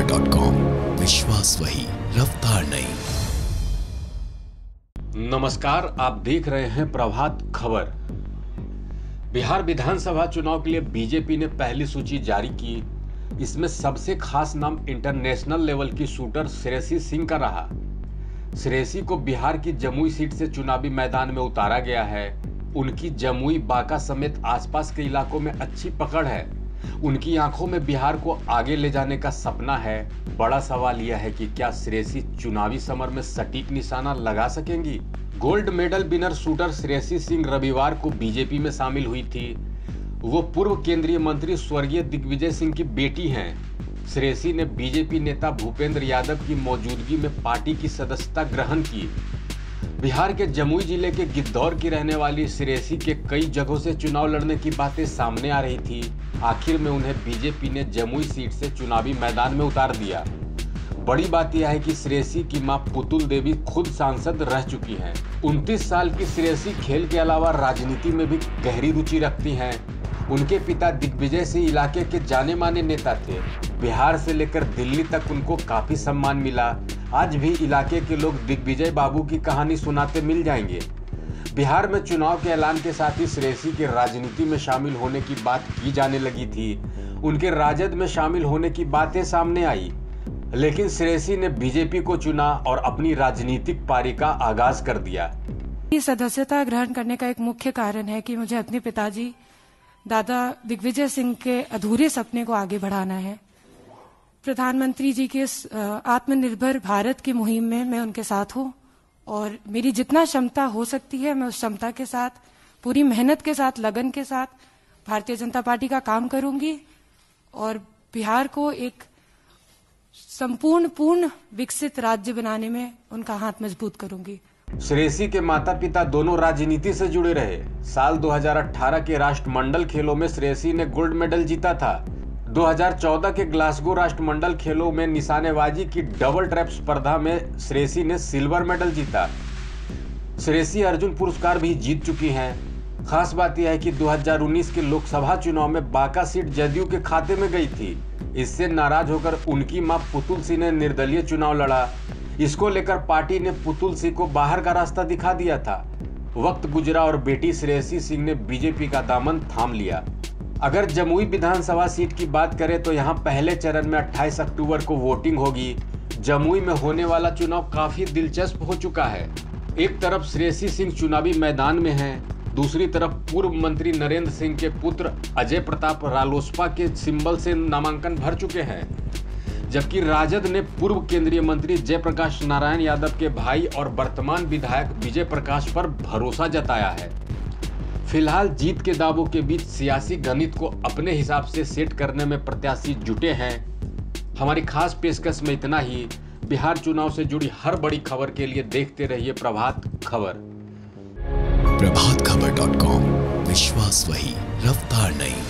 खबर dot com विश्वास वही, रफ्तार नहीं। नमस्कार, आप देख रहे हैं प्रभात खबर। बिहार विधानसभा चुनाव के लिए बीजेपी ने पहली सूची जारी की। इसमें सबसे खास नाम इंटरनेशनल लेवल की शूटर श्रेयसी सिंह का रहा। श्रेयसी को बिहार की जमुई सीट से चुनावी मैदान में उतारा गया है। उनकी जमुई, बांका समेत आसपास के इलाकों में अच्छी पकड़ है। उनकी आँखों में बिहार को आगे ले जाने का सपना है। बड़ा सवाल यह है कि क्या श्रेयसी चुनावी समर में सटीक निशाना लगा सकेंगी? Gold medal winner shooter Shreyasi Singh रविवार को बीजेपी में शामिल हुई थी। वो पूर्व केंद्रीय मंत्री स्वर्गीय दिग्विजय सिंह की बेटी हैं। श्रेयसी ने बीजेपी नेता भूपेंद्र यादव की मौजूदगी में पार्टी की सदस्यता ग्रहण की। बिहार के जमुई ज़िले के गिद्धौर की रहने वाली श्रेयसी के कई जगहों से चुनाव लड़ने की बातें सामने आ रही थी। आखिर में उन्हें बीजेपी ने जमुई सीट से चुनावी मैदान में उतार दिया। बड़ी बात यह है कि श्रेयसी की माँ पुतुल देवी खुद सांसद रह चुकी हैं। 29 साल की श्रेयसी खेल के अलावा राजनीति में भी गहरी रुचि रखती हैं। उनके पिता दिग्विजय सिंह इलाके के जाने माने नेता थे। बिहार से लेकर दिल्ली तक उनको काफ़ी सम्मान मिला। आज भी इलाके के लोग दिग्विजय बाबू की कहानी सुनाते मिल जाएँगे। बिहार में चुनाव के ऐलान के साथ ही श्रेयसी के राजनीति में शामिल होने की बात की जाने लगी थी। उनके राजद में शामिल होने की बातें सामने आई। लेकिन श्रेयसी ने बीजेपी को चुना और अपनी राजनीतिक पारी का आगाज़ कर दिया। सदस्यता ग्रहण करने का एक मुख्य कारण है कि मुझे अपने पिताजी, दादा दिग्विजय सिंह के अधूरे सपने को आगे बढ़ाना है। प्रधानमंत्री जी के आत्मनिर्भर भारत की मुहिम में मैं उनके साथ हूँ और मेरी जितना क्षमता हो सकती है, मैं उस क्षमता के साथ, पूरी मेहनत के साथ, लगन के साथ भारतीय जनता पार्टी का काम करूँगी और बिहार को एक संपूर्ण, पूर्ण विकसित राज्य बनाने में उनका हाथ मज़बूत करूँगी। श्रेयसी के माता पिता दोनों राजनीति से जुड़े रहे। साल 2018 के राष्ट्रमंडल खेलों में श्रेयसी ने गोल्ड मेडल जीता था। 2014 के ग्लासगो राष्ट्रमंडल खेलों में निशानेबाजी की डबल ट्रैप स्पर्धा में श्रेयसी ने सिल्वर मेडल जीता। श्रेयसी अर्जुन पुरस्कार भी जीत चुकी हैं। खास बात यह है कि 2019 के लोकसभा चुनाव में बांका सीट जदयू के खाते में गई थी। इससे नाराज़ होकर उनकी माँ पुतुल सिंह ने निर्दलीय चुनाव लड़ा। इसको लेकर पार्टी ने पुतुल सिंह को बाहर का रास्ता दिखा दिया था। वक्त गुजरा और बेटी श्रेयसी सिंह ने बीजेपी का दामन थाम लिया। अगर जमुई विधानसभा सीट की बात करें तो यहाँ पहले चरण में 28 अक्टूबर को वोटिंग होगी। जमुई में होने वाला चुनाव काफ़ी दिलचस्प हो चुका है। एक तरफ़ श्रेयसी सिंह चुनावी मैदान में हैं, दूसरी तरफ़ पूर्व मंत्री नरेंद्र सिंह के पुत्र अजय प्रताप रालोसपा के सिंबल से नामांकन भर चुके हैं। जबकि राजद ने पूर्व केंद्रीय मंत्री जयप्रकाश नारायण यादव के भाई और वर्तमान विधायक विजय प्रकाश पर भरोसा जताया है। फ़िलहाल जीत के दावों के बीच सियासी गणित को अपने हिसाब से सेट करने में प्रत्याशी जुटे हैं। हमारी खास पेशकश में इतना ही। बिहार चुनाव से जुड़ी हर बड़ी खबर के लिए देखते रहिए प्रभात खबर। Prabhat Khabar dot com. विश्वास वही, रफ्तार नहीं।